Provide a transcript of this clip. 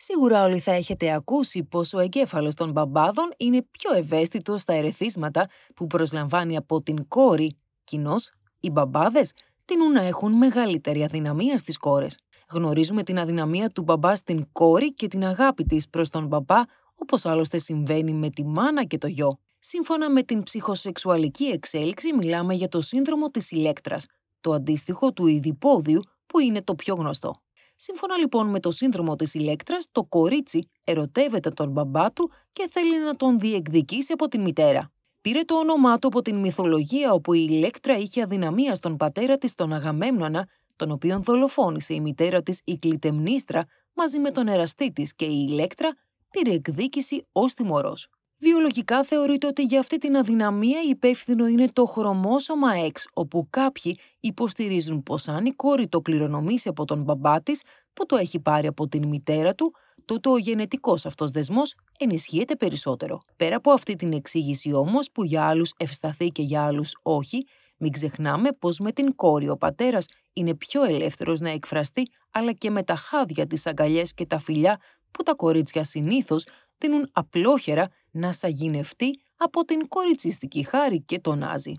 Σίγουρα όλοι θα έχετε ακούσει πως ο εγκέφαλος των μπαμπάδων είναι πιο ευαίσθητος στα ερεθίσματα που προσλαμβάνει από την κόρη. Κοινώς, οι μπαμπάδες τείνουν να έχουν μεγαλύτερη αδυναμία στις κόρες. Γνωρίζουμε την αδυναμία του μπαμπά στην κόρη και την αγάπη της προς τον μπαμπά, όπως άλλωστε συμβαίνει με τη μάνα και το γιο. Σύμφωνα με την ψυχοσεξουαλική εξέλιξη, μιλάμε για το σύνδρομο της ηλέκτρας, το αντίστοιχο του ειδipόδιου που είναι το πιο γνωστό. Σύμφωνα λοιπόν με το σύνδρομο της ηλέκτρας, το κορίτσι ερωτεύεται τον μπαμπά του και θέλει να τον διεκδικήσει από την μητέρα. Πήρε το όνομά του από την μυθολογία όπου η ηλέκτρα είχε αδυναμία στον πατέρα της τον Αγαμέμνονα, τον οποίον δολοφόνησε η μητέρα της η Κλητεμνίστρα μαζί με τον εραστή της και η ηλέκτρα πήρε εκδίκηση ως τιμωρός. Βιολογικά θεωρείται ότι για αυτή την αδυναμία υπεύθυνο είναι το χρωμόσωμα X, όπου κάποιοι υποστηρίζουν πως αν η κόρη το κληρονομήσει από τον μπαμπά της, που το έχει πάρει από την μητέρα του, τότε ο γενετικός αυτός δεσμός ενισχύεται περισσότερο. Πέρα από αυτή την εξήγηση όμως, που για άλλους ευσταθεί και για άλλους όχι, μην ξεχνάμε πως με την κόρη ο πατέρας είναι πιο ελεύθερος να εκφραστεί, αλλά και με τα χάδια, τις αγκαλιές και τα φιλιά που τα κορίτσια συνήθως δίνουν απλόχερα να σαγηνευτεί από την κοριτσιστική χάρη και τον Άζη.